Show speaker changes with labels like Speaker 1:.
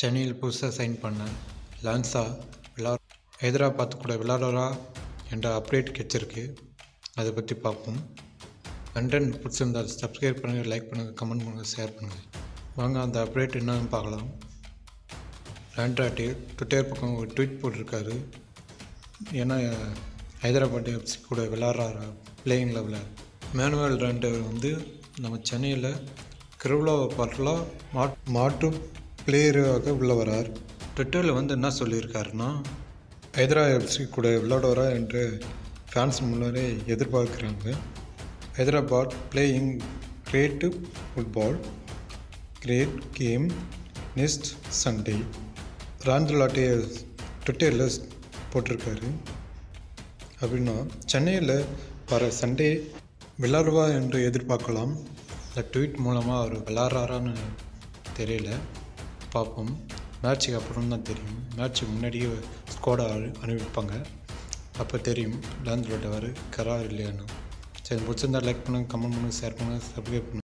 Speaker 1: சென்னையில் புதுசாக சைன் பண்ண லான்ஸா விளா ஹைதராபாத் கூட விளையாடுறா என்ற அப்டேட் கிடச்சிருக்கு அதை பற்றி பார்ப்போம் கண்டென்ட் பிடிச்சிருந்தால் சப்ஸ்கிரைப் பண்ணுங்கள் லைக் பண்ணுங்கள் கமெண்ட் பண்ணுங்கள் ஷேர் பண்ணுங்கள் வாங்க அந்த அப்டேட் என்னன்னு பார்க்கலாம். லான்ட்ராட்டி ட்விட்டர் பக்கம் ஒரு ட்வீட் போட்டிருக்காரு. ஏன்னா ஹைதராபாத் எஃப்சி கூட விளாட்றாரா பிளேயிங் லெவலில் மேனுவல் ராண்டர் வந்து நம்ம சென்னையில் கிருவ்லா பாட்டில் மாட் மாட்டு பிளேயராக உள்ளே வரார். ட்விட்டரில் வந்து என்ன சொல்லியிருக்காருன்னா ஹைதராபாத் எஃப்சி கூட விளையாடுவாரா என்று ஃபேன்ஸ் முன்னரே எதிர்பார்க்குறாங்க. Hyderabad playing creative football great game next Sunday ராஞ்சலாட்டிய ட்விட்டரில் போட்டிருக்காரு. அப்படின்னா சென்னையில் வர சண்டே விளாடுவா என்று எதிர்பார்க்கலாம். இந்த ட்வீட் மூலமாக அவர் விளாட்றாரான்னு தெரியல. பார்ப்போம். மேட்ச்சுக்கு அப்புறம் தான் தெரியும். மேட்ச்சுக்கு முன்னாடியே ஸ்குவாடை அனுப்பிப்பாங்க. அப்போ தெரியும். லாந்து வர கரார் இல்லையான்னு. சரி பிடிச்சிருந்தா லைக் பண்ணுங்கள் கமெண்ட் பண்ணுங்கள் ஷேர் பண்ணுங்கள் சப்ஸ்கிரைப் பண்ணுங்கள்